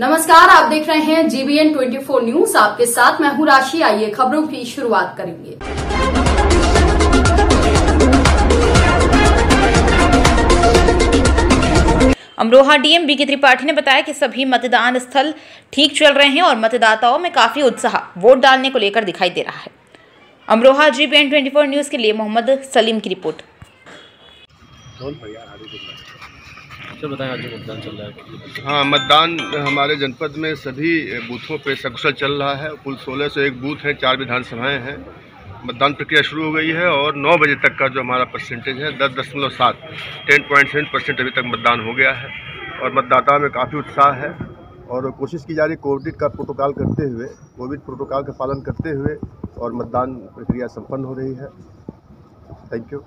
नमस्कार, आप देख रहे हैं जीबीएन 24 न्यूज़ आपके साथ मैं हूँ राशि। आइए खबरों की शुरुआत करेंगे। अमरोहा डीएम बी के त्रिपाठी ने बताया कि सभी मतदान स्थल ठीक चल रहे हैं और मतदाताओं में काफ़ी उत्साह वोट डालने को लेकर दिखाई दे रहा है। Amroha GBN B twenty four news के लिए मोहम्मद सलीम की रिपोर्ट। मतदान चल रहा है। हाँ मतदान हमारे जनपद में सभी बूथों पे सकुशल चल रहा है। कुल सोलह सौ एक बूथ हैं, चार विधानसभाएँ हैं। मतदान प्रक्रिया शुरू हो गई है और 9 बजे तक का जो हमारा परसेंटेज है, दस दशमलव सात, टेन पॉइंट सेवन परसेंट अभी तक मतदान हो गया है। और मतदाताओं में काफ़ी उत्साह है और कोशिश की जा रही कोविड का प्रोटोकॉल करते हुए, कोविड प्रोटोकॉल का पालन करते हुए और मतदान प्रक्रिया संपन्न हो रही है। Thank you